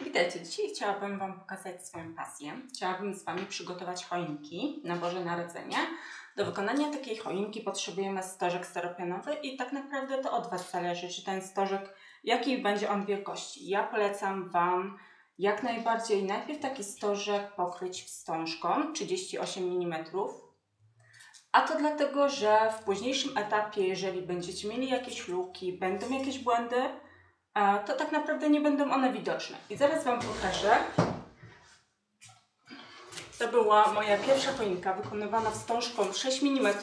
Witajcie, dzisiaj chciałabym Wam pokazać swoją pasję. Chciałabym z Wami przygotować choinki na Boże Narodzenie. Do wykonania takiej choinki potrzebujemy stożek steropianowy i tak naprawdę to od Was zależy, czy ten stożek, jakiej będzie on wielkości. Ja polecam Wam jak najbardziej najpierw taki stożek pokryć wstążką 38 mm. A to dlatego, że w późniejszym etapie, jeżeli będziecie mieli jakieś luki, będą jakieś błędy, to tak naprawdę nie będą one widoczne. I zaraz Wam pokażę. To była moja pierwsza choinka wykonywana wstążką 6 mm.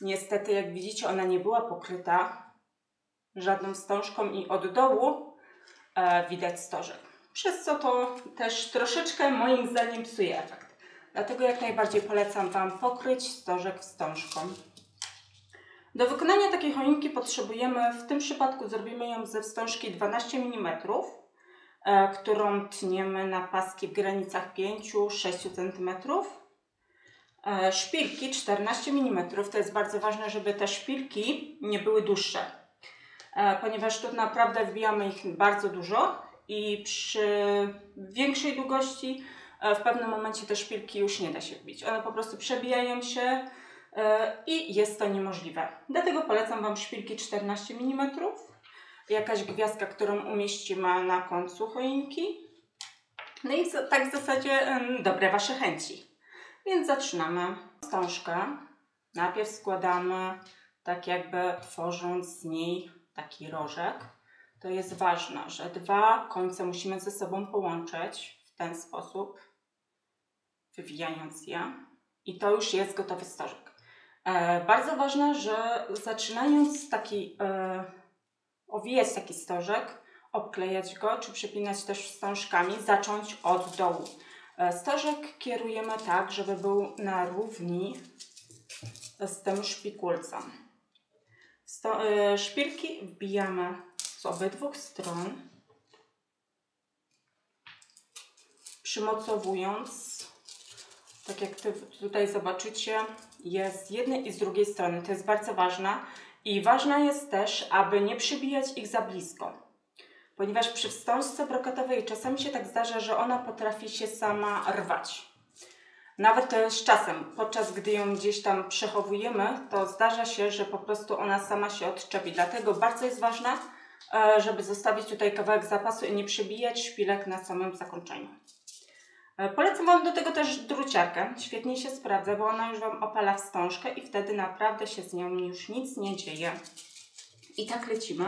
Niestety, jak widzicie, ona nie była pokryta żadną wstążką i od dołu e, widać stożek. Przez co to też troszeczkę moim zdaniem psuje efekt. Dlatego jak najbardziej polecam Wam pokryć stożek wstążką. Do wykonania takiej choinki potrzebujemy, w tym przypadku zrobimy ją ze wstążki 12 mm, e, którą tniemy na paski w granicach 5-6 cm. E, szpilki 14 mm, to jest bardzo ważne, żeby te szpilki nie były dłuższe, e, ponieważ tu naprawdę wbijamy ich bardzo dużo i przy większej długości w pewnym momencie te szpilki już nie da się wbić. One po prostu przebijają się, i jest to niemożliwe. Dlatego polecam Wam szpilki 14 mm, jakaś gwiazdka, którą umieścimy na końcu choinki. No i tak w zasadzie dobre Wasze chęci. Więc zaczynamy wstążkę. Najpierw składamy tak jakby tworząc z niej taki rożek. To jest ważne, że dwa końce musimy ze sobą połączyć w ten sposób, wywijając je. I to już jest gotowy stożek. E, bardzo ważne, że zaczynając taki, e, owijać taki stożek, obklejać go, czy przypinać też wstążkami, zacząć od dołu. E, stożek kierujemy tak, żeby był na równi z tym szpikulcem. Sto, e, szpilki wbijamy z obydwu stron, przymocowując, tak jak tutaj zobaczycie, jest z jednej i z drugiej strony. To jest bardzo ważne. I ważne jest też, aby nie przybijać ich za blisko. Ponieważ przy wstążce brokatowej czasami się tak zdarza, że ona potrafi się sama rwać. Nawet z czasem, podczas gdy ją gdzieś tam przechowujemy, to zdarza się, że po prostu ona sama się odczepi. Dlatego bardzo jest ważne, e, żeby zostawić tutaj kawałek zapasu i nie przebijać szpilek na samym zakończeniu. E, polecam Wam do tego też druciarkę. Świetnie się sprawdza, bo ona już Wam opala wstążkę i wtedy naprawdę się z nią już nic nie dzieje. I tak lecimy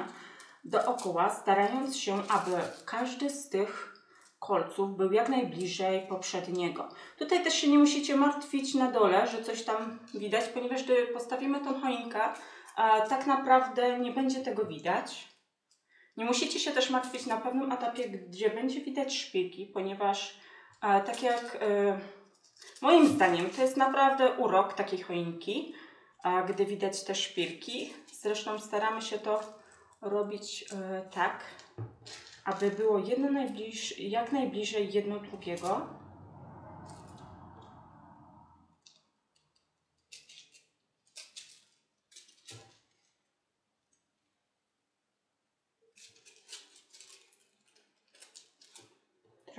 dookoła, starając się, aby każdy z tych kolców był jak najbliżej poprzedniego. Tutaj też się nie musicie martwić na dole, że coś tam widać, ponieważ gdy postawimy tą choinkę, tak naprawdę nie będzie tego widać. Nie musicie się też martwić na pewnym etapie, gdzie będzie widać szpilki, ponieważ tak jak y, moim zdaniem to jest naprawdę urok takiej choinki, gdy widać te szpilki. Zresztą staramy się to robić y, tak, aby było jedno najbliż, jak najbliżej jedno drugiego.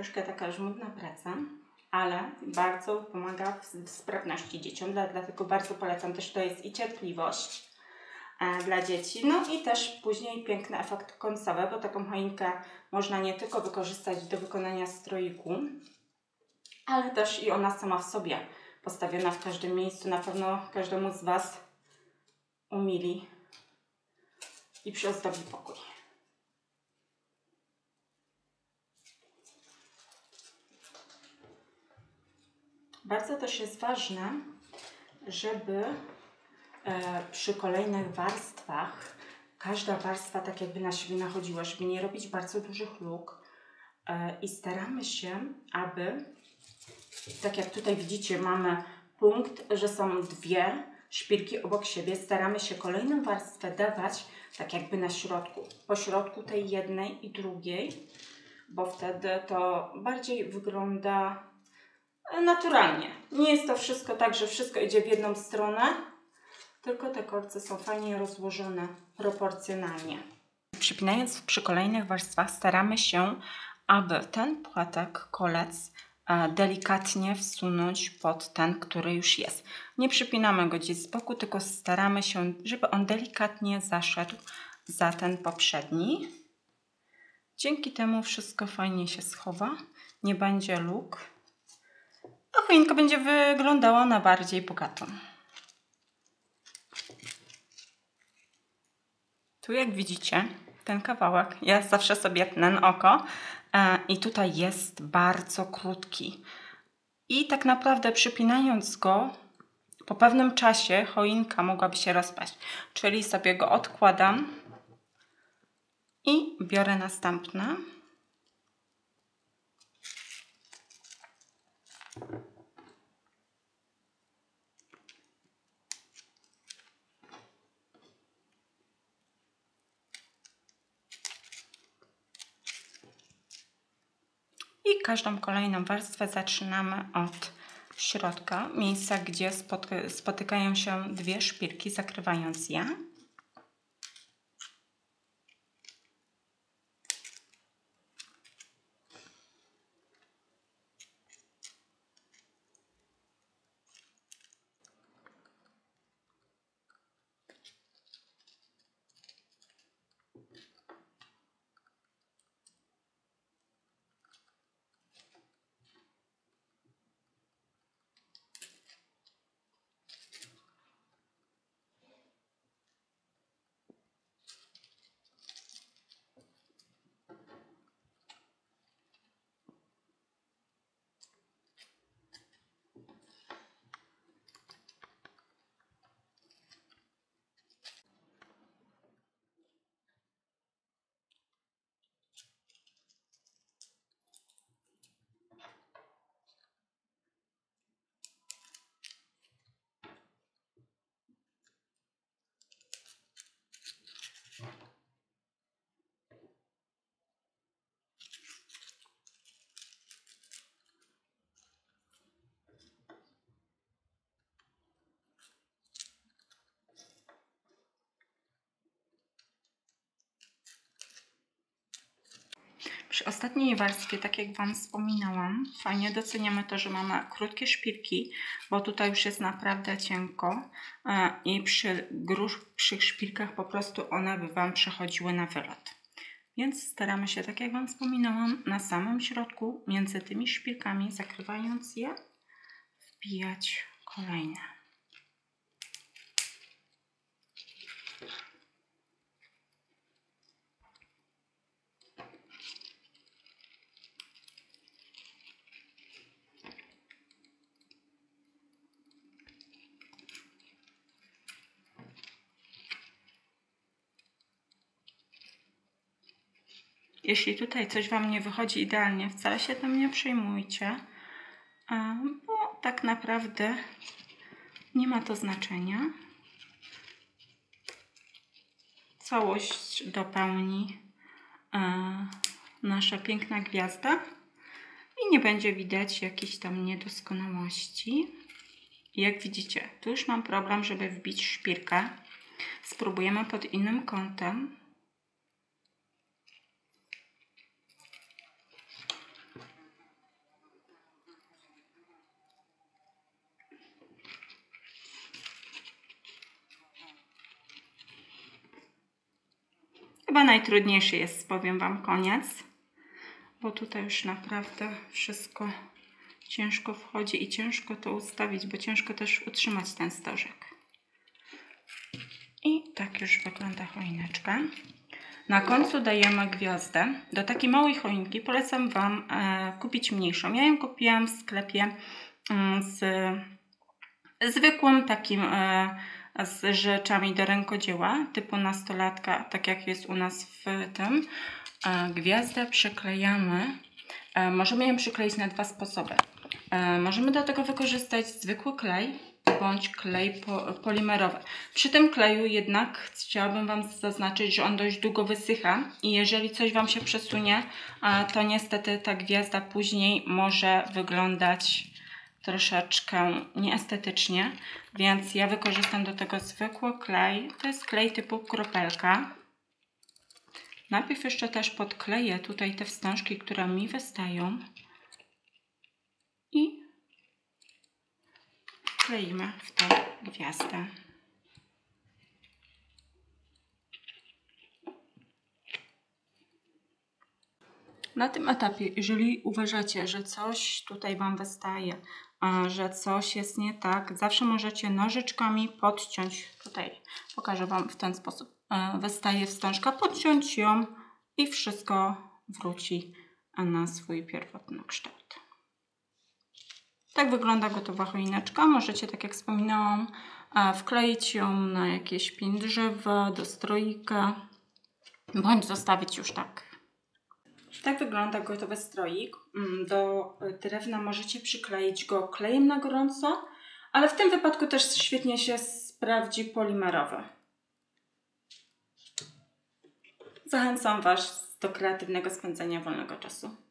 Troszkę taka żmudna praca, ale bardzo pomaga w, sprawności dzieciom, dlatego bardzo polecam też, to jest i cierpliwość e, dla dzieci, no i też później piękny efekt końcowy, bo taką choinkę można nie tylko wykorzystać do wykonania stroiku, ale też i ona sama w sobie postawiona w każdym miejscu, na pewno każdemu z Was umili i przyozdobi pokój. Bardzo też jest ważne, żeby e, przy kolejnych warstwach każda warstwa tak jakby na siebie nachodziła, żeby nie robić bardzo dużych luk e, i staramy się, aby tak jak tutaj widzicie mamy punkt, że są dwie szpilki obok siebie, staramy się kolejną warstwę dawać tak jakby na środku, po środku tej jednej i drugiej, bo wtedy to bardziej wygląda naturalnie. Nie jest to wszystko tak, że wszystko idzie w jedną stronę, tylko te kolce są fajnie rozłożone proporcjonalnie. Przypinając przy kolejnych warstwach staramy się aby ten płatek, kolec e, delikatnie wsunąć pod ten, który już jest. Nie przypinamy go gdzieś z boku, tylko staramy się, żeby on delikatnie zaszedł za ten poprzedni. Dzięki temu wszystko fajnie się schowa, nie będzie luk, a choinka będzie wyglądała na bardziej bogatą. Tu jak widzicie, ten kawałek, ja zawsze sobie tnę oko e, i tutaj jest bardzo krótki. I tak naprawdę przypinając go, po pewnym czasie choinka mogłaby się rozpaść. Czyli sobie go odkładam i biorę następne. I każdą kolejną warstwę zaczynamy od środka, miejsca, gdzie spotykają się dwie szpilki, zakrywając je. Przy ostatniej warstwie, tak jak Wam wspominałam, fajnie doceniamy to, że mamy krótkie szpilki, bo tutaj już jest naprawdę cienko e, i przy grubszych szpilkach po prostu one by Wam przechodziły na wylot. Więc staramy się, tak jak Wam wspominałam, na samym środku, między tymi szpilkami, zakrywając je, wbijać kolejne. Jeśli tutaj coś Wam nie wychodzi idealnie, wcale się tym nie przejmujcie, bo tak naprawdę nie ma to znaczenia. Całość dopełni nasza piękna gwiazda i nie będzie widać jakichś tam niedoskonałości. Jak widzicie, tu już mam problem, żeby wbić szpilkę. Spróbujemy pod innym kątem. Chyba najtrudniejszy jest, powiem Wam, koniec, bo tutaj już naprawdę wszystko ciężko wchodzi i ciężko to ustawić, bo ciężko też utrzymać ten stożek. I tak już wygląda choineczka. Na końcu dajemy gwiazdę. Do takiej małej choinki polecam Wam e, kupić mniejszą. Ja ją kupiłam w sklepie mm, z zwykłym takim e, z rzeczami do rękodzieła typu nastolatka, tak jak jest u nas w tym. Gwiazdę przyklejamy. E, możemy ją przykleić na dwa sposoby. E, możemy do tego wykorzystać zwykły klej bądź klej polimerowy. Przy tym kleju jednak chciałabym Wam zaznaczyć, że on dość długo wysycha i jeżeli coś Wam się przesunie, to niestety ta gwiazda później może wyglądać troszeczkę nieestetycznie, więc ja wykorzystam do tego zwykły klej. To jest klej typu kropelka. Najpierw jeszcze też podkleję tutaj te wstążki, które mi wystają i kleimy w tą gwiazdę. Na tym etapie, jeżeli uważacie, że coś tutaj Wam wystaje, że coś jest nie tak, zawsze możecie nożyczkami podciąć. Tutaj pokażę Wam w ten sposób. E, wystaje wstążka, podciąć ją i wszystko wróci na swój pierwotny kształt. Tak wygląda gotowa choineczka. Możecie, tak jak wspominałam, e, wkleić ją na jakieś pin drzewa, do stroika, bądź zostawić już tak tak wygląda gotowy stroik. Mm, do drewna możecie przykleić go klejem na gorąco, ale w tym wypadku też świetnie się sprawdzi polimerowy. Zachęcam Was do kreatywnego spędzenia wolnego czasu.